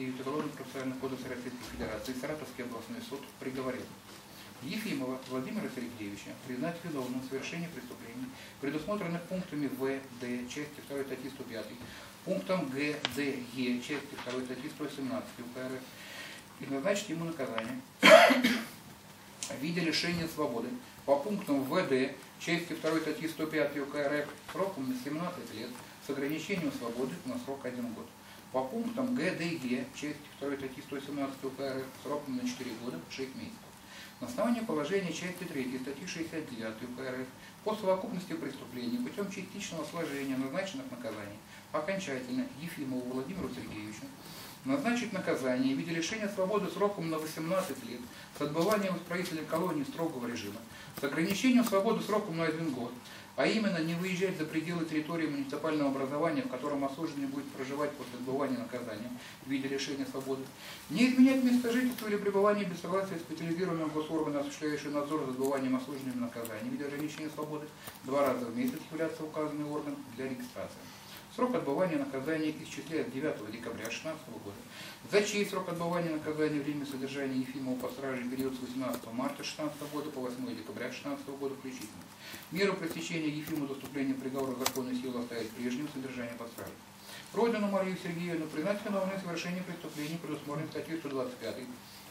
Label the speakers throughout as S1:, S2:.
S1: 39 Уголовного процессуального кодекса Российской Федерации Саратовский областной суд приговорил Ефимова Владимира Сергеевича признать виновным в совершении преступлений, предусмотренных пунктами В, Д, части 2 статьи 105, пунктом Г, Д, Е, части 2 статьи 117 УК РФ и назначить ему наказание в виде лишения свободы по пунктам ВД части 2 статьи 105 УК РФ сроком на 17 лет с ограничением свободы на срок 1 год. По пунктам Г, Д и Г части 2 статьи 117 УК РФ сроком на 4 года 6 месяцев. На основании положения части 3 статьи 69 УК РФ по совокупности преступлений путем частичного сложения назначенных наказаний окончательно Ефимову Владимиру Сергеевичу назначить наказание в виде лишения свободы сроком на 18 лет с отбыванием в исправительной колонии строгого режима, с ограничением свободы сроком на один год, а именно не выезжать за пределы территории муниципального образования, в котором осужденный будет проживать после отбывания наказания в виде лишения свободы, не изменять место жительства или пребывания без согласия специализированного госоргана, осуществляющего надзор за отбыванием осужденными наказания в виде ограничения свободы, два раза в месяц являться указанный орган для регистрации. Срок отбывания наказания исчисляет 9 декабря 2016 года. За чей срок отбывания наказания время содержания Ефимова по страже период с 18 марта 2016 года по 8 декабря 2016 года включительно. Меру пресечения Ефиму заступления приговора законной силы оставить прежним содержание под стражей. Родину Марию Сергеевну признать виновной в совершении преступлений, предусмотренных статьей 125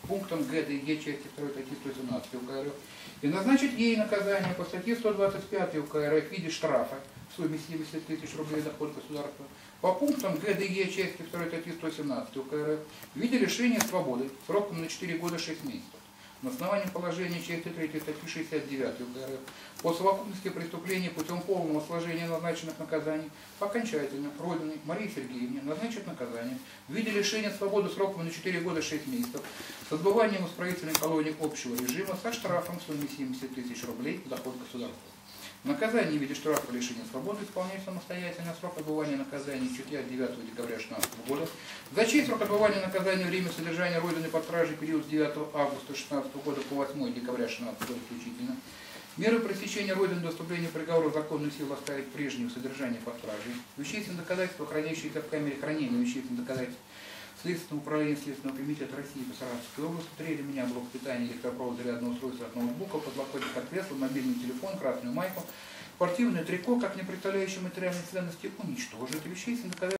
S1: пунктом Г, и Е части 2 статьи 117 УК РФ и назначить ей наказание по статье 125 УК РФ в виде штрафа в сумме 70 тысяч рублей доход государства по пунктам Г, и Е части 2 статьи 117 УК РФ в виде лишения свободы сроком на 4 года 6 месяцев на основании положения части 3 статьи 69 УК РФ по совокупности преступлений путем полного сложения назначенных наказаний окончательно Родиной Марии Сергеевне назначить наказание в виде лишения свободы сроком на 4 года 6 месяцев с отбыванием исправительной колонии общего режима со штрафом в сумме 70 тысяч рублей в доход государства. Наказание в виде штрафа лишения свободы исполняет самостоятельно. Срок отбывания наказания исчисляет 9 декабря 2016 года. За чей срок отбывания наказания время содержания Родины под стражей период с 9 августа 2016 года по 8 декабря 2016 года включительно. Меры пресечения Родины доступления приговора законной силы оставить прежнее содержание под стражей. Вещественные доказательства, хранящиеся в камере хранения вещественных доказательств Следственного управления Следственного комитета России по Саратовской области, три ремня, блок питания, электропровод, зарядное устройство от ноутбука, подлокотник от кресла, мобильный телефон, красную майку, спортивное трико, как не представляющее материальной ценности, уничтожить вещественные доказательства